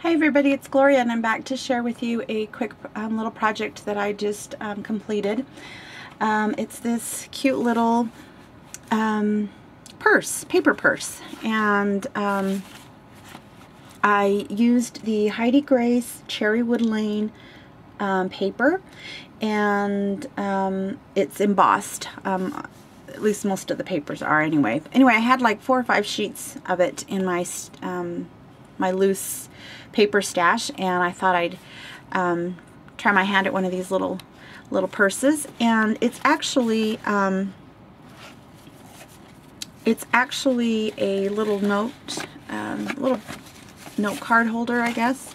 Hi everybody, it's Gloria and I'm back to share with you a quick um, little project that I just um, completed. Um, it's this cute little um, purse, paper purse, and um, I used the Heidi Grace Cherrywood Lane um, paper and it's embossed at least most of the papers are anyway. Anyway, I had like four or five sheets of it in my um, my loose paper stash and I thought I'd um, try my hand at one of these little little purses. And it's actually um, it's actually a little note um, little note card holder I guess.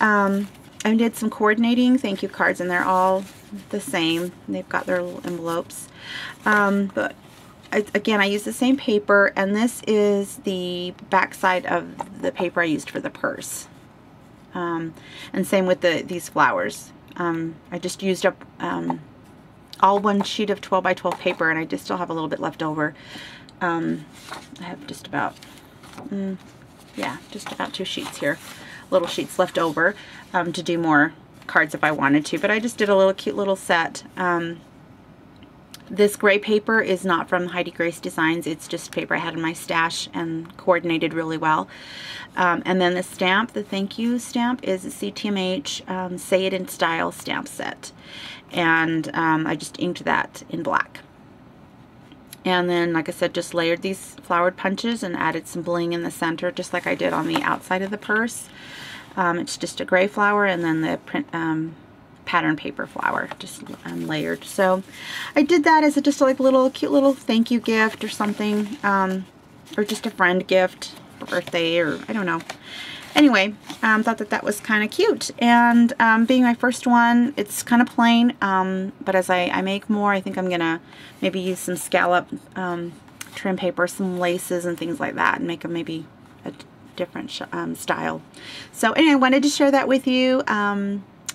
Um, I did some coordinating. Thank you cards and they're all the same. They've got their little envelopes. Um, but I, again, I use the same paper, and this is the back side of the paper I used for the purse. Um, and same with the these flowers. Um, I just used up um, all one sheet of 12 by 12 paper, and I just still have a little bit left over. Um, I have just about, mm, yeah, just about two sheets here, little sheets left over um, to do more cards if I wanted to. But I just did a little cute little set. Um, this gray paper is not from Heidi Grace Designs. It's just paper I had in my stash and coordinated really well. Um, and then the stamp, the thank you stamp, is a CTMH um, Say It in Style stamp set. And um, I just inked that in black. And then, like I said, just layered these flowered punches and added some bling in the center, just like I did on the outside of the purse. Um, it's just a gray flower and then the print um, pattern paper flower, just um, layered. So I did that as a, just like a little cute little thank you gift or something, um, or just a friend gift for birthday or I don't know. Anyway, um, thought that that was kind of cute. And um, being my first one, it's kind of plain, um, but as I, I, make more, I think I'm going to maybe use some scallop um, trim paper, some laces and things like that, and make them maybe a different um, style. So anyway, I wanted to share that with you.